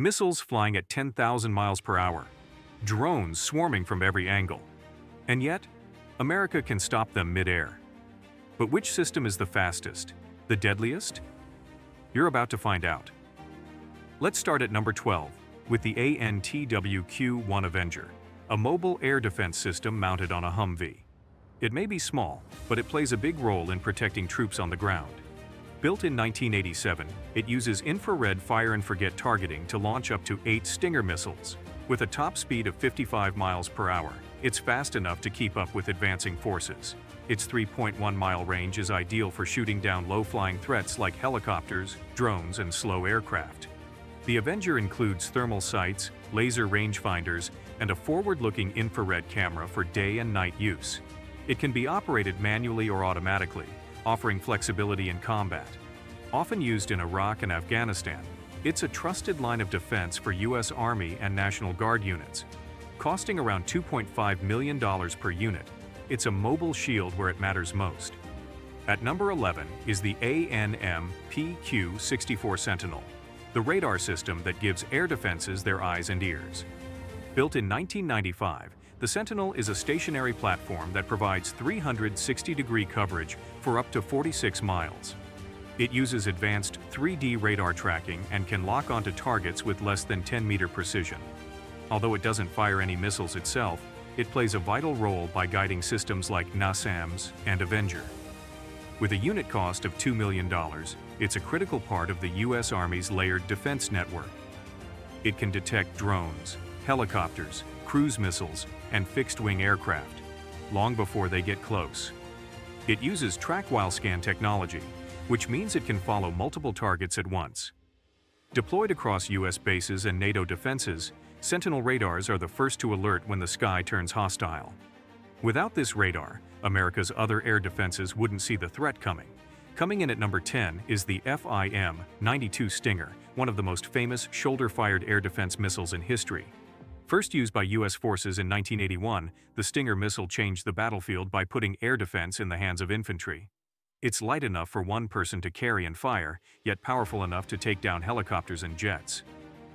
missiles flying at 10,000 miles per hour, drones swarming from every angle. And yet, America can stop them mid-air. But which system is the fastest? The deadliest? You're about to find out. Let's start at number 12, with the ANTWQ-1 Avenger, a mobile air defense system mounted on a Humvee. It may be small, but it plays a big role in protecting troops on the ground. Built in 1987, it uses infrared fire-and-forget targeting to launch up to eight Stinger missiles. With a top speed of 55 miles per hour, it's fast enough to keep up with advancing forces. Its 3.1-mile range is ideal for shooting down low-flying threats like helicopters, drones, and slow aircraft. The Avenger includes thermal sights, laser rangefinders, and a forward-looking infrared camera for day and night use. It can be operated manually or automatically, offering flexibility in combat. Often used in Iraq and Afghanistan, it's a trusted line of defense for U.S. Army and National Guard units. Costing around $2.5 million per unit, it's a mobile shield where it matters most. At number 11 is the ANM PQ-64 Sentinel, the radar system that gives air defenses their eyes and ears. Built in 1995, the Sentinel is a stationary platform that provides 360-degree coverage for up to 46 miles. It uses advanced 3D radar tracking and can lock onto targets with less than 10-meter precision. Although it doesn't fire any missiles itself, it plays a vital role by guiding systems like NASAMS and Avenger. With a unit cost of $2 million, it's a critical part of the U.S. Army's layered defense network. It can detect drones, helicopters, cruise missiles, and fixed-wing aircraft, long before they get close. It uses track-while-scan technology, which means it can follow multiple targets at once. Deployed across U.S. bases and NATO defenses, Sentinel radars are the first to alert when the sky turns hostile. Without this radar, America's other air defenses wouldn't see the threat coming. Coming in at number 10 is the FIM-92 Stinger, one of the most famous shoulder-fired air defense missiles in history. First used by U.S. forces in 1981, the Stinger missile changed the battlefield by putting air defense in the hands of infantry. It's light enough for one person to carry and fire, yet powerful enough to take down helicopters and jets.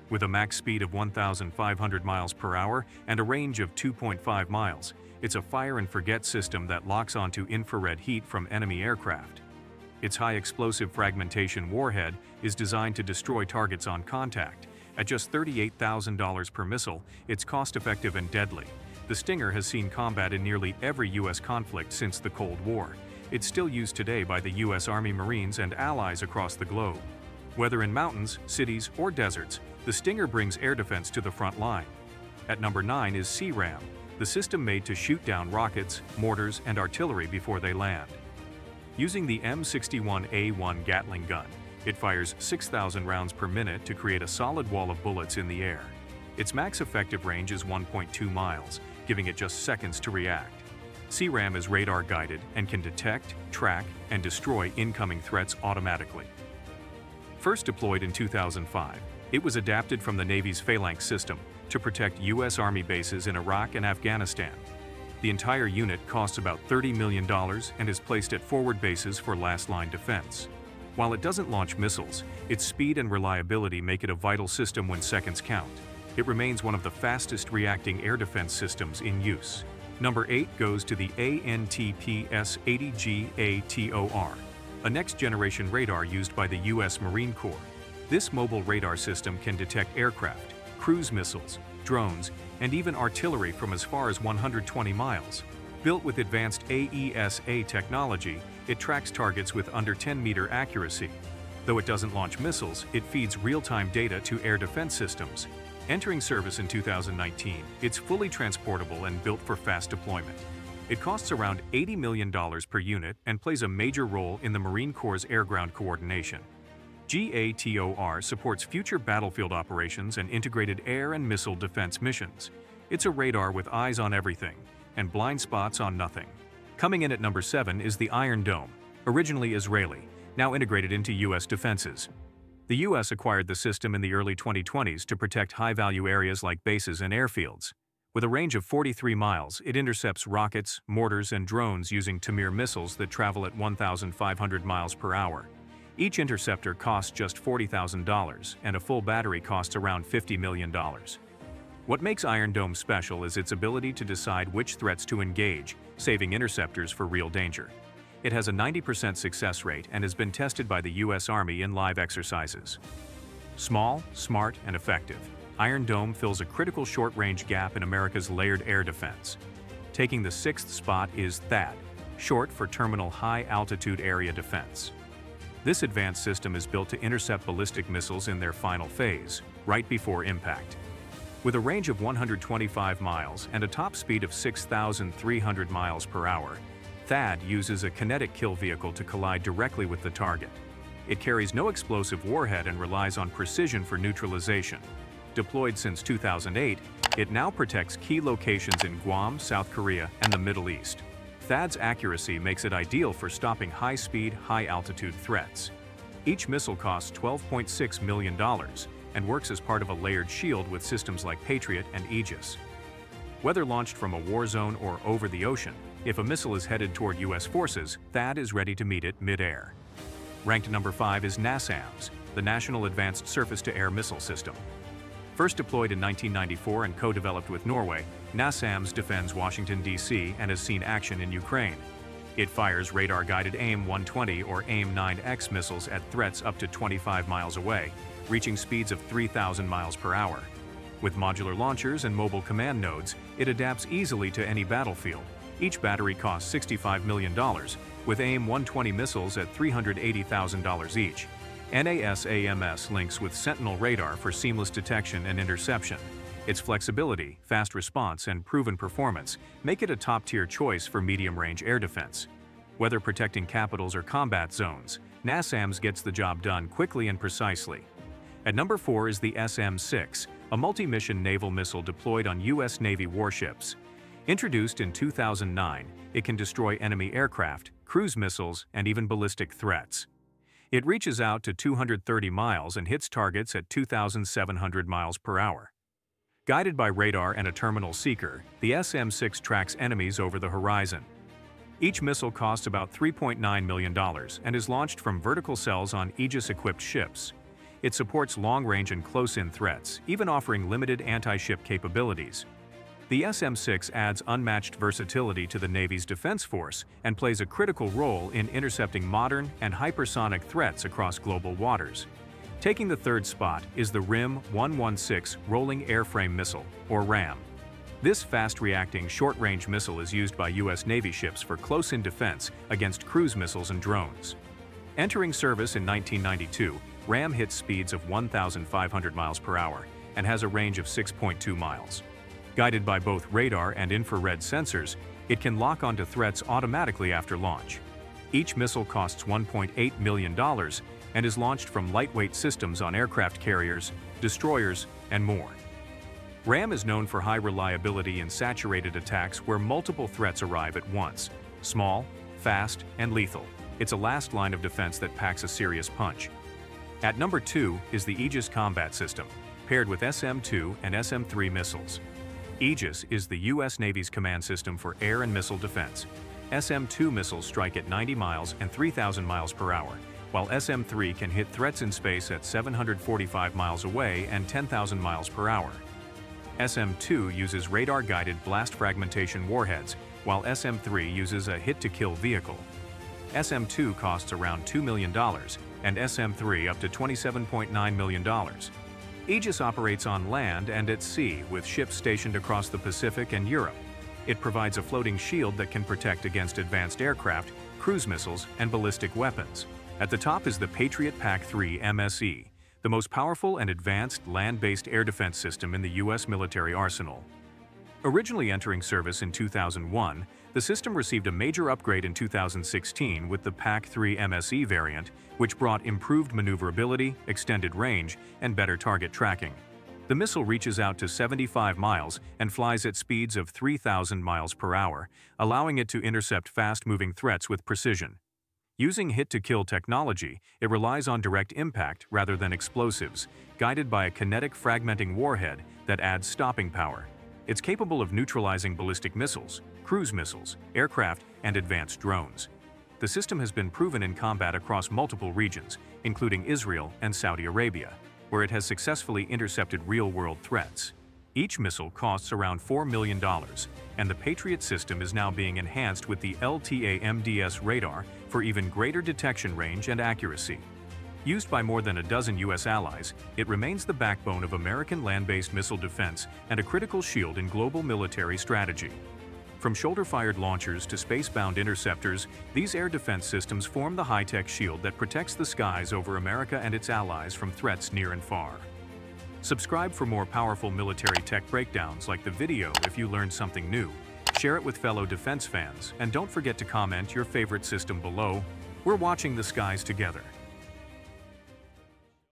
With a max speed of 1,500 miles per hour and a range of 2.5 miles, it's a fire-and-forget system that locks onto infrared heat from enemy aircraft. Its high explosive fragmentation warhead is designed to destroy targets on contact, at just $38,000 per missile, it's cost-effective and deadly. The Stinger has seen combat in nearly every U.S. conflict since the Cold War. It's still used today by the U.S. Army Marines and allies across the globe. Whether in mountains, cities, or deserts, the Stinger brings air defense to the front line. At number 9 is CRAM, the system made to shoot down rockets, mortars, and artillery before they land. Using the M61A1 Gatling gun, it fires 6,000 rounds per minute to create a solid wall of bullets in the air. Its max effective range is 1.2 miles, giving it just seconds to react. CRAM is radar-guided and can detect, track, and destroy incoming threats automatically. First deployed in 2005, it was adapted from the Navy's Phalanx system to protect U.S. Army bases in Iraq and Afghanistan. The entire unit costs about $30 million and is placed at forward bases for last-line defense. While it doesn't launch missiles, its speed and reliability make it a vital system when seconds count. It remains one of the fastest reacting air defense systems in use. Number 8 goes to the ANTPS-80G-ATOR, a next-generation radar used by the U.S. Marine Corps. This mobile radar system can detect aircraft, cruise missiles, drones, and even artillery from as far as 120 miles. Built with advanced AESA technology, it tracks targets with under 10-meter accuracy. Though it doesn't launch missiles, it feeds real-time data to air defense systems. Entering service in 2019, it's fully transportable and built for fast deployment. It costs around $80 million per unit and plays a major role in the Marine Corps' air-ground coordination. GATOR supports future battlefield operations and integrated air and missile defense missions. It's a radar with eyes on everything, and blind spots on nothing. Coming in at number 7 is the Iron Dome, originally Israeli, now integrated into U.S. defenses. The U.S. acquired the system in the early 2020s to protect high-value areas like bases and airfields. With a range of 43 miles, it intercepts rockets, mortars, and drones using Tamir missiles that travel at 1,500 miles per hour. Each interceptor costs just $40,000 and a full battery costs around $50 million. What makes Iron Dome special is its ability to decide which threats to engage, saving interceptors for real danger. It has a 90% success rate and has been tested by the U.S. Army in live exercises. Small, smart, and effective, Iron Dome fills a critical short-range gap in America's layered air defense. Taking the sixth spot is THAAD, short for Terminal High Altitude Area Defense. This advanced system is built to intercept ballistic missiles in their final phase, right before impact. With a range of 125 miles and a top speed of 6,300 miles per hour, THAAD uses a kinetic kill vehicle to collide directly with the target. It carries no explosive warhead and relies on precision for neutralization, Deployed since 2008, it now protects key locations in Guam, South Korea, and the Middle East. THAAD's accuracy makes it ideal for stopping high-speed, high-altitude threats. Each missile costs $12.6 million and works as part of a layered shield with systems like Patriot and Aegis. Whether launched from a war zone or over the ocean, if a missile is headed toward U.S. forces, THAAD is ready to meet it mid-air. Ranked number 5 is NASAMS, the National Advanced Surface-to-Air Missile System. First deployed in 1994 and co-developed with Norway, NASAMS defends Washington, D.C. and has seen action in Ukraine. It fires radar-guided AIM-120 or AIM-9X missiles at threats up to 25 miles away, reaching speeds of 3,000 miles per hour. With modular launchers and mobile command nodes, it adapts easily to any battlefield. Each battery costs $65 million, with AIM-120 missiles at $380,000 each. NASAMS links with Sentinel radar for seamless detection and interception. Its flexibility, fast response, and proven performance make it a top-tier choice for medium-range air defense. Whether protecting capitals or combat zones, NASAMS gets the job done quickly and precisely. At number 4 is the SM-6, a multi-mission naval missile deployed on U.S. Navy warships. Introduced in 2009, it can destroy enemy aircraft, cruise missiles, and even ballistic threats. It reaches out to 230 miles and hits targets at 2,700 miles per hour. Guided by radar and a terminal seeker, the SM-6 tracks enemies over the horizon. Each missile costs about $3.9 million and is launched from vertical cells on Aegis-equipped ships. It supports long-range and close-in threats, even offering limited anti-ship capabilities. The SM-6 adds unmatched versatility to the Navy's defense force and plays a critical role in intercepting modern and hypersonic threats across global waters. Taking the third spot is the RIM-116 Rolling Airframe Missile, or RAM. This fast-reacting, short-range missile is used by U.S. Navy ships for close-in defense against cruise missiles and drones. Entering service in 1992, RAM hits speeds of 1,500 miles per hour and has a range of 6.2 miles. Guided by both radar and infrared sensors, it can lock onto threats automatically after launch. Each missile costs $1.8 million and is launched from lightweight systems on aircraft carriers, destroyers, and more. RAM is known for high reliability in saturated attacks where multiple threats arrive at once. Small, fast, and lethal. It's a last line of defense that packs a serious punch. At number 2 is the Aegis Combat System, paired with SM-2 and SM-3 missiles. Aegis is the U.S. Navy's command system for air and missile defense. SM-2 missiles strike at 90 miles and 3,000 miles per hour, while SM-3 can hit threats in space at 745 miles away and 10,000 miles per hour. SM-2 uses radar-guided blast fragmentation warheads, while SM-3 uses a hit-to-kill vehicle. SM-2 costs around $2 million and SM-3 up to $27.9 million. Aegis operates on land and at sea with ships stationed across the Pacific and Europe. It provides a floating shield that can protect against advanced aircraft, cruise missiles, and ballistic weapons. At the top is the Patriot PAC-3 MSE, the most powerful and advanced land-based air defense system in the U.S. military arsenal. Originally entering service in 2001, the system received a major upgrade in 2016 with the PAC-3 MSE variant, which brought improved maneuverability, extended range, and better target tracking. The missile reaches out to 75 miles and flies at speeds of 3,000 miles per hour, allowing it to intercept fast-moving threats with precision. Using hit-to-kill technology, it relies on direct impact rather than explosives, guided by a kinetic fragmenting warhead that adds stopping power. It's capable of neutralizing ballistic missiles, cruise missiles, aircraft, and advanced drones. The system has been proven in combat across multiple regions, including Israel and Saudi Arabia, where it has successfully intercepted real-world threats. Each missile costs around $4 million, and the Patriot system is now being enhanced with the LTA-MDS radar for even greater detection range and accuracy. Used by more than a dozen U.S. allies, it remains the backbone of American land-based missile defense and a critical shield in global military strategy. From shoulder-fired launchers to space-bound interceptors, these air defense systems form the high-tech shield that protects the skies over America and its allies from threats near and far. Subscribe for more powerful military tech breakdowns like the video if you learned something new. Share it with fellow defense fans, and don't forget to comment your favorite system below. We're watching the skies together.